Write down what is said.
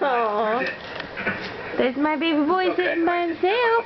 Aww. There's my baby boy sitting by himself.